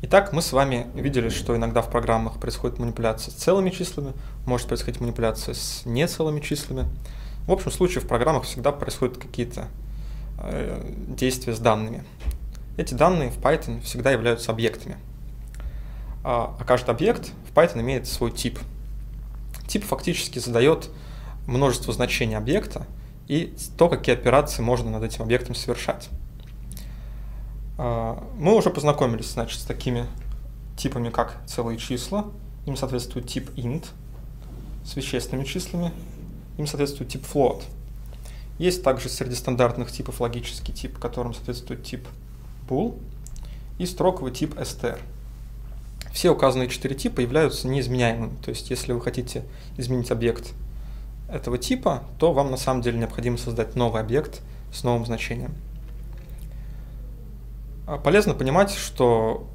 Итак, мы с вами видели, что иногда в программах происходит манипуляция с целыми числами, может происходить манипуляция с нецелыми числами. В общем случае в программах всегда происходят какие-то э, действия с данными. Эти данные в Python всегда являются объектами. А, а каждый объект в Python имеет свой тип. Тип фактически задает множество значений объекта и то, какие операции можно над этим объектом совершать. А, мы уже познакомились значит, с такими типами, как целые числа. Им соответствует тип int с вещественными числами. Им соответствует тип float. Есть также среди стандартных типов логический тип, которым соответствует тип bool и строковый тип str. Все указанные четыре типа являются неизменяемыми. То есть, если вы хотите изменить объект этого типа, то вам на самом деле необходимо создать новый объект с новым значением. А полезно понимать, что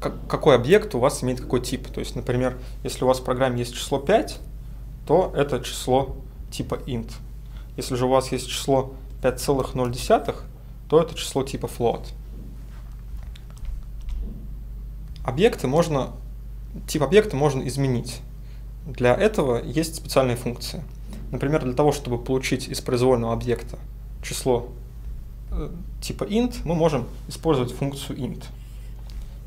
какой объект у вас имеет какой тип. То есть, например, если у вас в программе есть число 5, то это число типа int. Если же у вас есть число 5,0, то это число типа float. Объекты можно, тип объекта можно изменить. Для этого есть специальные функции. Например, для того, чтобы получить из произвольного объекта число Э, типа int, мы можем использовать функцию int.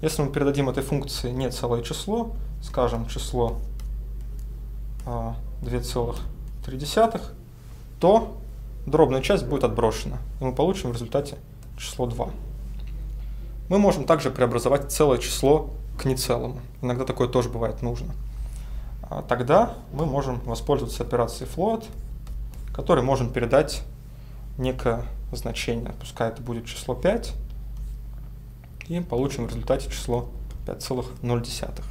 Если мы передадим этой функции не целое число, скажем число 2,3, а, то дробная часть будет отброшена, и мы получим в результате число 2. Мы можем также преобразовать целое число к нецелому. Иногда такое тоже бывает нужно. А тогда мы можем воспользоваться операцией float, которой можем передать некое значение, пускай это будет число 5, и получим в результате число 5,0.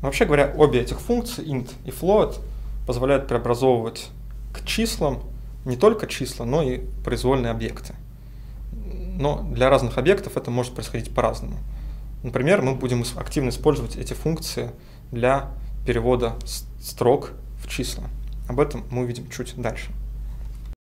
Вообще говоря, обе этих функции, int и float, позволяют преобразовывать к числам не только числа, но и произвольные объекты. Но для разных объектов это может происходить по-разному. Например, мы будем активно использовать эти функции для перевода строк в числа. Об этом мы увидим чуть дальше.